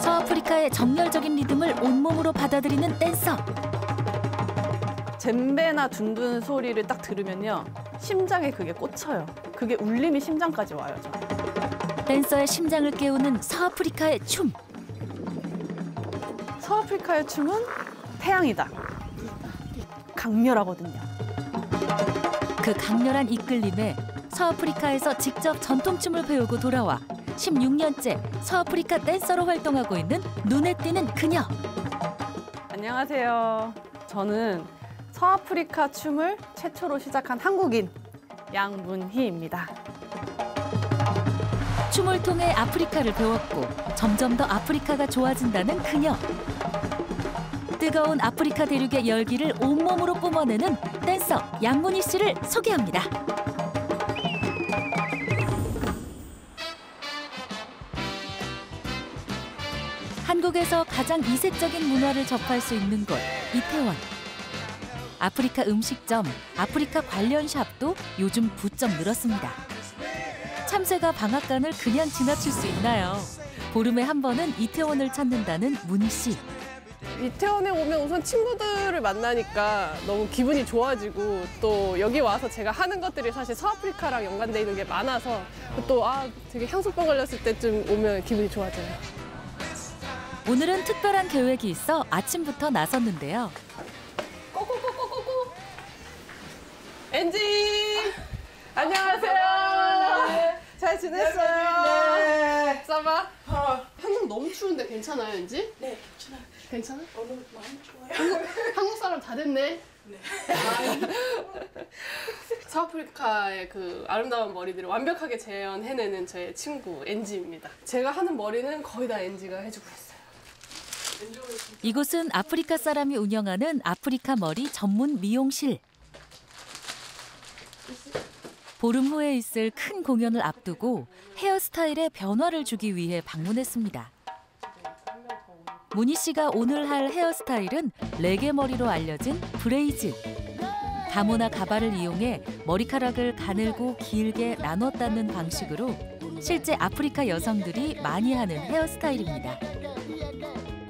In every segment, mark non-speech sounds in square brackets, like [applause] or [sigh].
서아프리카의 정열적인 리듬을 온몸으로 받아들이는 댄서. 젬베나 둔둔 소리를 딱 들으면요. 심장에 그게 꽂혀요. 그게 울림이 심장까지 와요. 저는. 댄서의 심장을 깨우는 서아프리카의 춤. 서아프리카의 춤은 태양이다. 강렬하거든요. 그 강렬한 이끌림에 서아프리카에서 직접 전통춤을 배우고 돌아와 16년째 서아프리카 댄서로 활동하고 있는 눈에 띄는 그녀. 안녕하세요. 저는 서아프리카 춤을 최초로 시작한 한국인 양문희입니다. 춤을 통해 아프리카를 배웠고 점점 더 아프리카가 좋아진다는 그녀. 뜨거운 아프리카 대륙의 열기를 온몸으로 뿜어내는 댄서 양문희 씨를 소개합니다. 한국에서 가장 이색적인 문화를 접할 수 있는 곳 이태원. 아프리카 음식점, 아프리카 관련 샵도 요즘 부쩍 늘었습니다. 참새가 방앗간을 그냥 지나칠 수 있나요? 보름에 한 번은 이태원을 찾는다는 문희 씨. 이태원에 오면 우선 친구들을 만나니까 너무 기분이 좋아지고 또 여기 와서 제가 하는 것들이 사실 서아프리카랑 연관돼 있는 게 많아서 또 아 되게 향수병 걸렸을 때쯤 오면 기분이 좋아져요. 오늘은 특별한 계획이 있어 아침부터 나섰는데요. 꼬꼬꼬꼬꼬꼬 엔지 안녕하세요. 잘 지냈어요? 써봐. 한국 너무 추운데 괜찮아요, 엔지? 네, 괜찮아요. 괜찮아? 오늘 많이 좋아요. 한국, 한국 사람 다 됐네. [laughs] 서아프리카의 그 아름다운 머리들을 완벽하게 재현해내는 저의 친구 엔지입니다. 제가 하는 머리는 거의 다 엔지가 해주고 있어요. 이곳은 아프리카 사람이 운영하는 아프리카 머리 전문 미용실. 보름 후에 있을 큰 공연을 앞두고 헤어스타일에 변화를 주기 위해 방문했습니다. 문희 씨가 오늘 할 헤어스타일은 레게 머리로 알려진 braids. 가모나 가발을 이용해 머리카락을 가늘고 길게 나눠 땋는 방식으로 실제 아프리카 여성들이 많이 하는 헤어스타일입니다.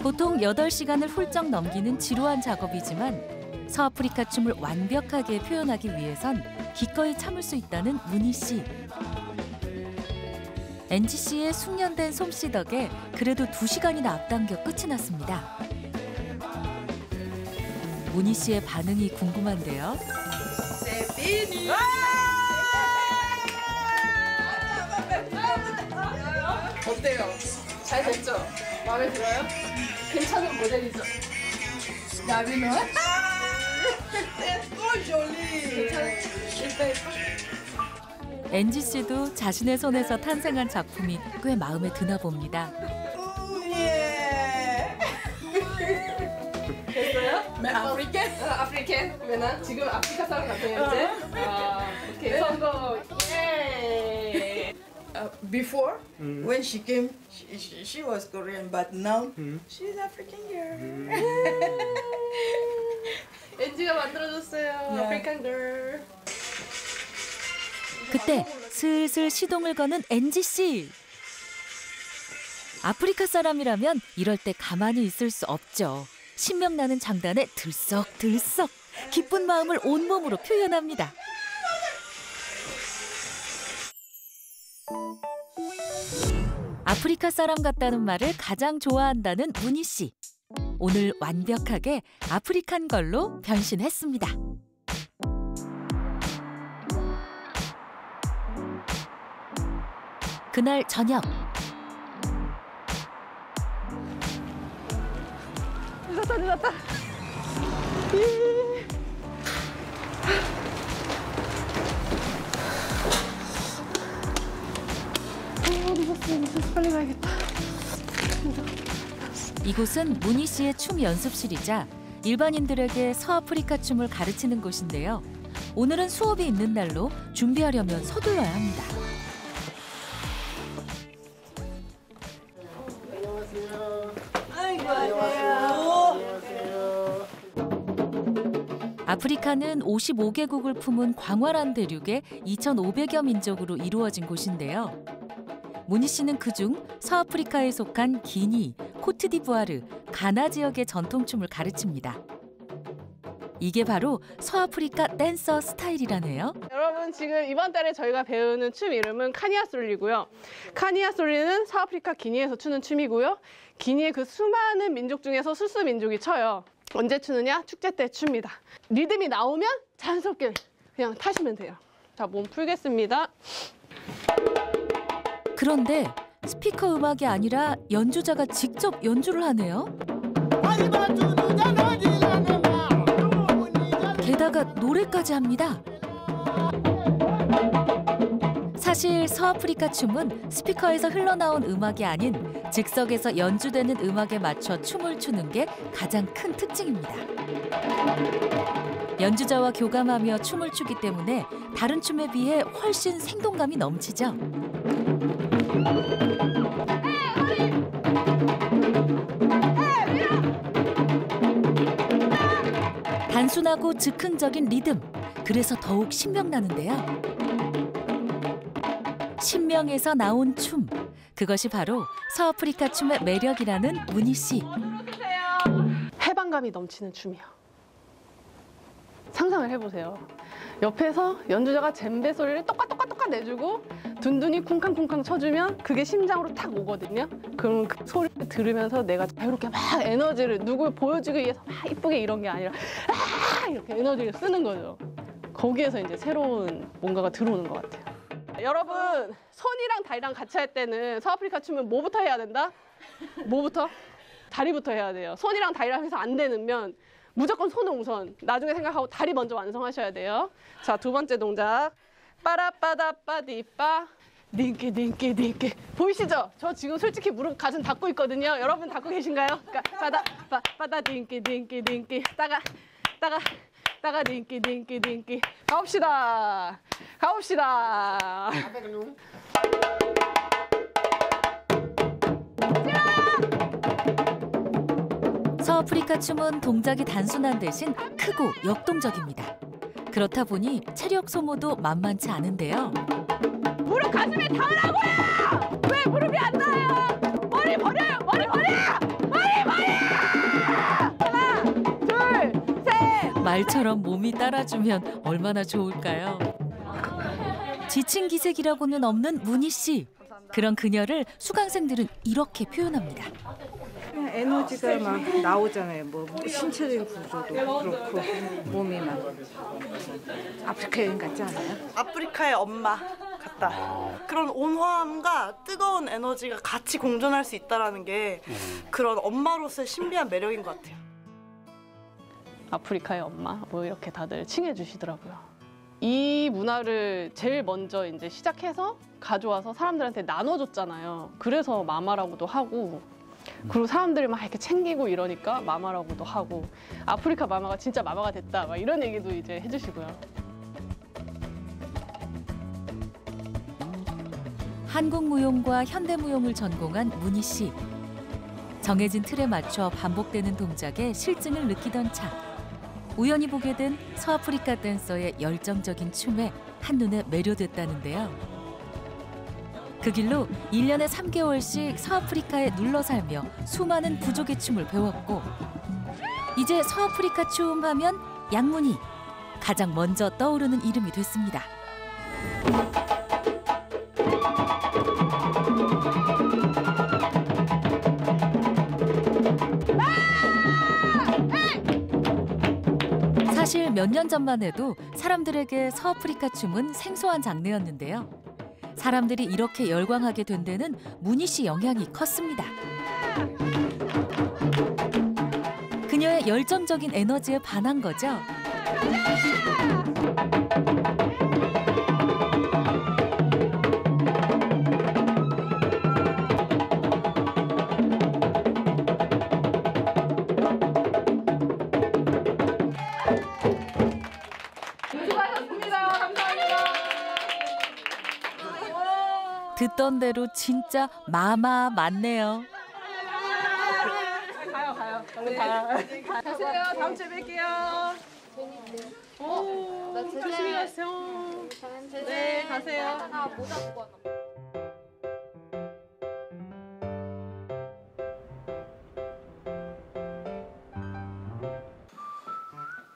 보통 8시간을 훌쩍 넘기는 지루한 작업이지만 서아프리카 춤을 완벽하게 표현하기 위해선 기꺼이 참을 수 있다는 문희 씨. 씨의 숙련된 솜씨 덕에 그래도 2시간이나 앞당겨 끝이 났습니다. 문희 씨의 반응이 궁금한데요. 어때요? 잘 됐죠? 마음에 들어요? 괜찮은 모델이죠? 나비노? 엔지 씨도 자신의 손에서 탄생한 작품이 꽤 마음에 드나 봅니다. 됐어요? African? African? 왜나? 지금 아프리카 사람 같아요 이제? 아, 오케이 성공! 예! Uh, before, when she came, she, she, she was Korean, but now she's African girl. [laughs] 엔지가 만들어줬어요 African girl 그때 슬슬 시동을 거는 엔지 씨. 아프리카 사람이라면 이럴 때 가만히 있을 수 없죠. 신명나는 장단에 들썩들썩 기쁜 마음을 온몸으로 표현합니다. 아프리카 사람 같다는 말을 가장 좋아한다는 문희 씨. 오늘 완벽하게 아프리칸 걸로 변신했습니다. 그날 저녁 늦었다 늦었다. 빨리 가야겠다 이곳은 문희 씨의 춤 연습실이자 일반인들에게 서아프리카 춤을 가르치는 곳인데요. 오늘은 수업이 있는 날로 준비하려면 서둘러야 합니다. 아프리카는 55개국을 품은 광활한 대륙의 2,500여 민족으로 이루어진 곳인데요. 문희 씨는 그중 서아프리카에 속한 기니, 코트디부아르, 가나 지역의 전통춤을 가르칩니다. 이게 바로 서아프리카 댄서 스타일이라네요. 여러분 지금 이번 달에 저희가 배우는 춤 이름은 카니아 솔리고요. 카니아 솔리는 서아프리카 기니에서 추는 춤이고요. 기니의 그 수많은 민족 중에서 수수 민족이 춰요. 언제 추느냐? 축제 때 춥니다. 리듬이 나오면 자연스럽게 그냥 타시면 돼요. 자, 몸 풀겠습니다. 그런데 스피커 음악이 아니라 연주자가 직접 연주를 하네요. 게다가 노래까지 합니다. 사실 서아프리카 춤은 스피커에서 흘러나온 음악이 아닌 즉석에서 연주되는 음악에 맞춰 춤을 추는 게 가장 큰 특징입니다. 연주자와 교감하며 춤을 추기 때문에 다른 춤에 비해 훨씬 생동감이 넘치죠. 단순하고 즉흥적인 리듬, 그래서 더욱 신명나는데요. 신명에서 나온 춤, 그것이 바로 서아프리카 춤의 매력이라는 문희 씨. 해방감이 넘치는 춤이요. 상상을 해보세요. 옆에서 연주자가 젬베 소리를 똑같똑같 똑같 내주고 둔둔이 쿵쾅쿵쾅 쳐주면 그게 심장으로 탁 오거든요. 그럼 그 소리를 들으면서 내가 자유롭게 막 에너지를 누굴 보여주기 위해서 막 이쁘게 이런 게 아니라 아 이렇게 에너지를 쓰는 거죠. 거기에서 이제 새로운 뭔가가 들어오는 것 같아요. 여러분 손이랑 다리랑 같이 할 때는 서아프리카 춤은 뭐부터 해야 된다? 뭐부터? 다리부터 해야 돼요. 손이랑 다리랑 해서 안 되면 무조건 손은 우선 나중에 생각하고 다리 먼저 완성하셔야 돼요. 자, 두 번째 동작. 빠라빠다빠디빠 딩기 딩기 딩기 보이시죠? 저 지금 솔직히 무릎 가슴 닫고 있거든요. 여러분 닫고 계신가요? 빠다 빠, 빠다 딩기 딩기 딩기 따가 따가 따가 딩기 딩기 딩기 가봅시다. 가봅시다. 서아프리카 춤은 동작이 단순한 대신 크고 역동적입니다. 그렇다 보니 체력 소모도 만만치 않은데요. 무릎 가슴에 닿으라고요! 왜 무릎이 안 닿아요? 머리 버려요! 머리 버려! 머리 버려! 하나, 둘, 셋! 말처럼 몸이 따라주면 얼마나 좋을까요? 지친 기색이라고는 없는 문희 씨. 그런 그녀를 수강생들은 이렇게 표현합니다. 에너지가 막 나오잖아요. 뭐 신체적인 구조도 그렇고 몸이 막 아프리카 여행 같지 않아요? 아프리카의 엄마 같다. 그런 온화함과 뜨거운 에너지가 같이 공존할 수 있다라는 게 그런 엄마로서의 신비한 매력인 것 같아요. 아프리카의 엄마 뭐 이렇게 다들 칭해 주시더라고요. 이 문화를 제일 먼저 이제 시작해서 가져와서 사람들한테 나눠줬잖아요. 그래서 마마라고도 하고 그리고 사람들이 막 이렇게 챙기고 이러니까 마마라고도 하고 아프리카 마마가 진짜 마마가 됐다 막 이런 얘기도 이제 해주시고요. 한국 무용과 현대 무용을 전공한 문희 씨. 정해진 틀에 맞춰 반복되는 동작에 실증을 느끼던 차. 우연히 보게 된 서아프리카 댄서의 열정적인 춤에 한눈에 매료됐다는데요. 그 길로 1년에 3개월씩 서아프리카에 눌러 살며 수많은 부족의 춤을 배웠고 이제 서아프리카 춤 하면 양문희 가장 먼저 떠오르는 이름이 됐습니다. 사실 몇 년 전만 해도 사람들에게 서아프리카 춤은 생소한 장르였는데요. 사람들이 이렇게 열광하게 된 데는 문희 씨 영향이 컸습니다. 그녀의 열정적인 에너지에 반한 거죠. 듣던 대로 진짜 마마 맞네요. 가요 가요. 얼른 가. 가세요. 다음 주에 뵐게요. 오, 조심히 가세요. 네, 가세요.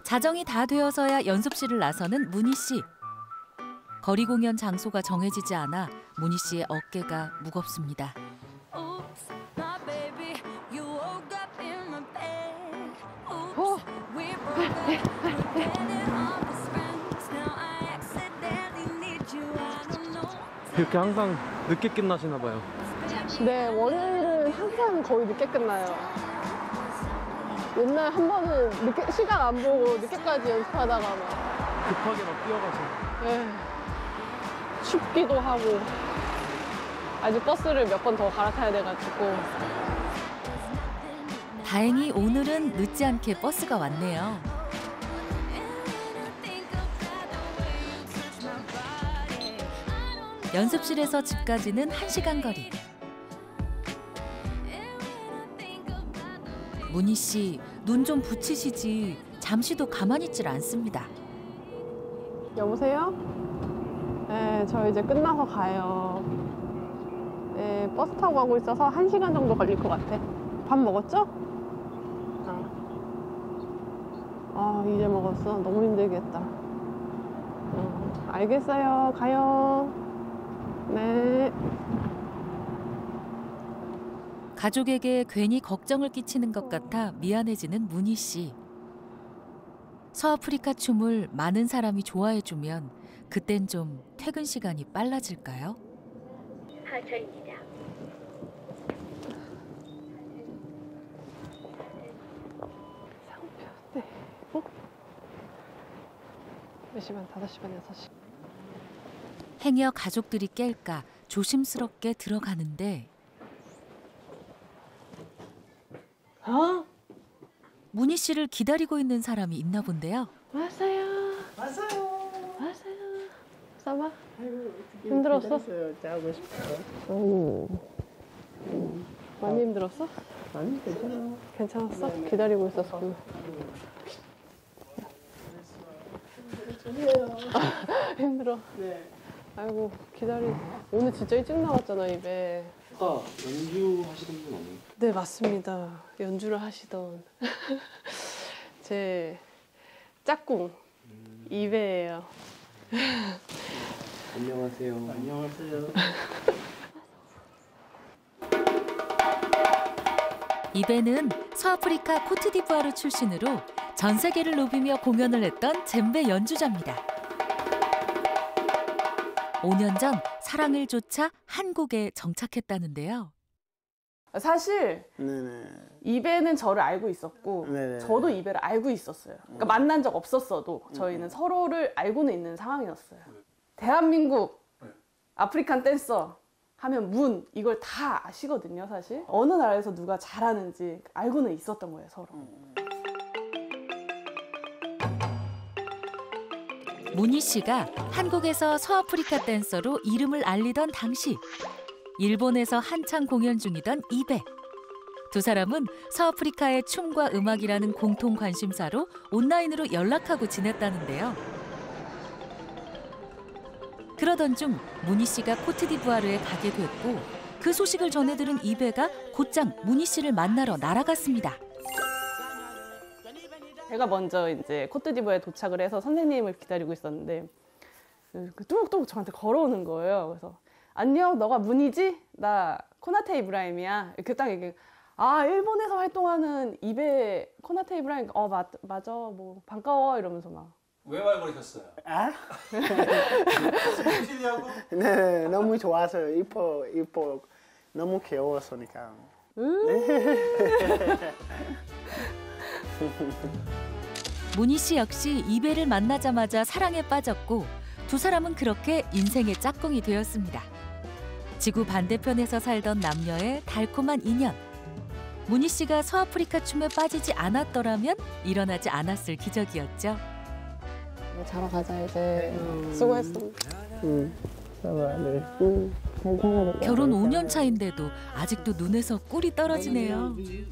자정이 다 되어서야 연습실을 나서는 문희 씨. 거리 공연 장소가 정해지지 않아 문희 씨의 어깨가 무겁습니다. 이렇게 항상 늦게 끝나시나 봐요. 네, 월요일은 항상 거의 늦게 끝나요. 옛날 한 번은 늦게, 시간 안 보고 늦게까지 연습하다가 막, 급하게 막 뛰어가서. 예, 춥기도 하고, 아직 버스를 몇 번 더 갈아타야 돼가지고. 다행히 오늘은 늦지 않게 버스가 왔네요. 연습실에서 집까지는 1시간 거리. 문희 씨, 눈 좀 붙이시지. 잠시도 가만히 있질 않습니다. 여보세요? 네, 저 이제 끝나서 가요. 네, 버스 타고 가고 있어서 한시간 정도 걸릴 것 같아. 밥 먹었죠? 아. 아, 이제 먹었어. 너무 힘들겠다. 어, 알겠어요. 가요. 네. 가족에게 괜히 걱정을 끼치는 것 같아 미안해지는 문희 씨. 서아프리카 춤을 많은 사람이 좋아해주면 그땐 좀 퇴근 시간이 빨라질까요? 네. 어? 몇 시간? 5시 반, 6시. 행여 가족들이 깰까 조심스럽게 들어가는데 어? 문희 씨를 기다리고 있는 사람이 있나 본데요. 왔어요. 왔어요. 싸봐. 힘들었어? 짜고 싶어요. 아유. 많이 힘들었어? 아니 괜찮아. 괜찮았어? 기다리고 있었어. [laughs] 힘들어. 네. 아이고 기다리. 오늘 진짜 일찍 나왔잖아 입에. 아까 연주 하시던 분 아니에요? 네 맞습니다. 연주를 하시던 [laughs] 제 짝꿍 이배예요. [laughs] 안녕하세요. 안녕하세요. 이베는 서아프리카 코트디부아르 출신으로 전 세계를 누비며 공연을 했던 젬베 연주자입니다. 5년 전 사랑을 쫓아 한국에 정착했다는데요. 사실 네네. 이배는 저를 알고 있었고 네네. 저도 이배를 알고 있었어요. 그러니까 만난 적 없었어도 저희는 서로를 알고는 있는 상황이었어요. 대한민국 African 댄서 하면 문희 이걸 다 아시거든요, 사실. 어느 나라에서 누가 잘하는지 알고는 있었던 거예요, 서로. 문희 씨가 한국에서 서아프리카 댄서로 이름을 알리던 당시 일본에서 한창 공연 중이던 이베. 두 사람은 서아프리카의 춤과 음악이라는 공통 관심사로 온라인으로 연락하고 지냈다는데요. 그러던 중 문희 씨가 코트디부아르에 가게 됐고 그 소식을 전해 들은 이베가 곧장 문희 씨를 만나러 날아갔습니다. 제가 먼저 이제 코트디부에 도착을 해서 선생님을 기다리고 있었는데 그 뚝뚝 저한테 걸어오는 거예요. 그래서 안녕, 너가 문이지? 나 코나테 이브라임이야. 이렇게 딱 얘기. 아 일본에서 활동하는 이베 코나테 이브라임. 어 맞, 맞아. 뭐 반가워 이러면서 막. 왜 말버리셨어요? 아? 실냐고? [laughs] 네, 너무 좋아서 이뻐 이뻐 너무 귀여웠으니까. 문희 씨 역시 이베를 만나자마자 사랑에 빠졌고 두 사람은 그렇게 인생의 짝꿍이 되었습니다. 지구 반대편에서 살던 남녀의 달콤한 인연. 문희 씨가 서아프리카 춤에 빠지지 않았더라면 일어나지 않았을 기적이었죠. 자러 가자 이제. 수고했어. 응. 네. 응. 결혼 5년 차인데도 아직도 눈에서 꿀이 떨어지네요. [laughs]